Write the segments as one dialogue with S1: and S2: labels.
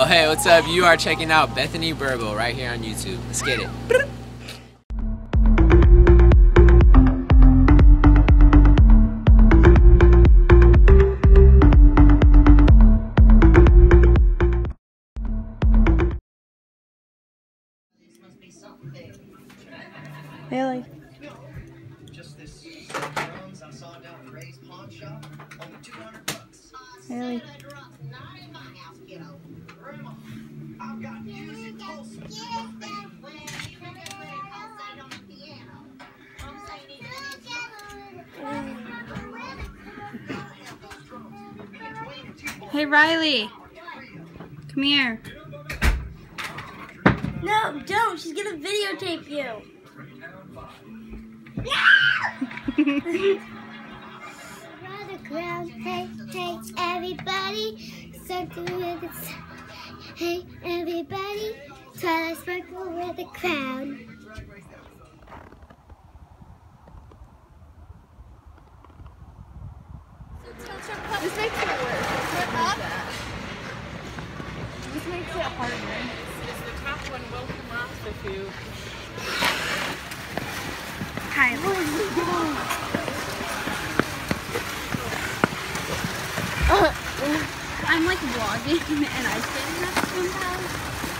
S1: Oh, hey, what's up? You are checking out Bethany Burbo right here on YouTube. Let's get it.
S2: Haley.
S3: Just Grandma, I've got music
S2: Hey, Riley. Come here.
S4: No, don't. She's going to videotape you. Everybody. Something with it. Hey, everybody. Twilight sparkle with the crown.
S5: This makes it worse. Put up. This makes it harder.
S6: Is the top one will come off if you
S2: Kylie. I'm like vlogging and I didn't have to swim past.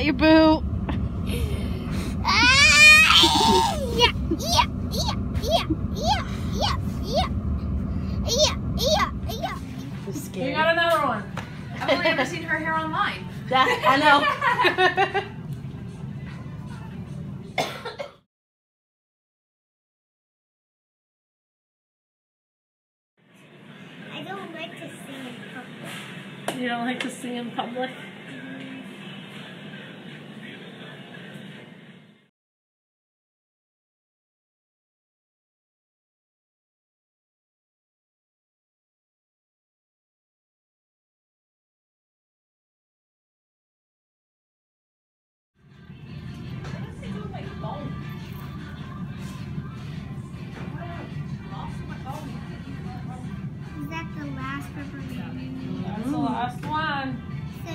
S4: Yeah. Yeah. Yeah.
S6: You got another one. I've only ever seen her hair online.
S2: I know.
S4: I don't like to sing in public.
S6: You don't like to sing in public?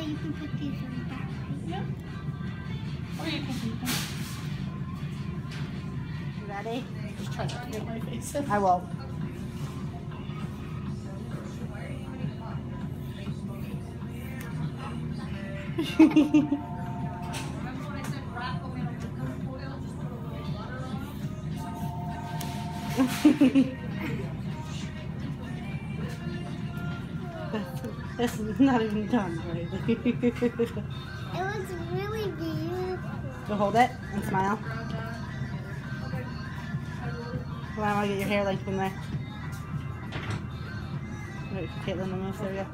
S4: You can put these the back.
S6: Or you can keep them.
S2: Ready?
S6: Just try to get my face.
S2: I won't.
S7: This is not even done, right?
S4: It was really beautiful.
S7: Go hold it and smile. Come on, I want to get your hair length from there. Wait Caitlin to move. There we go.